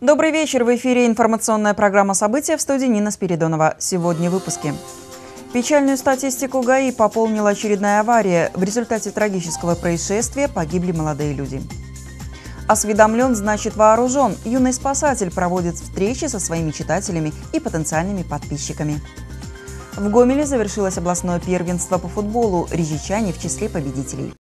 Добрый вечер. В эфире информационная программа «События» в студии Нина Спиридонова. Сегодня в выпуске. Печальную статистику ГАИ пополнила очередная авария. В результате трагического происшествия погибли молодые люди. Осведомлен, значит вооружен. Юный спасатель проводит встречи со своими читателями и потенциальными подписчиками. В Гомеле завершилось областное первенство по футболу. Рижичане в числе победителей.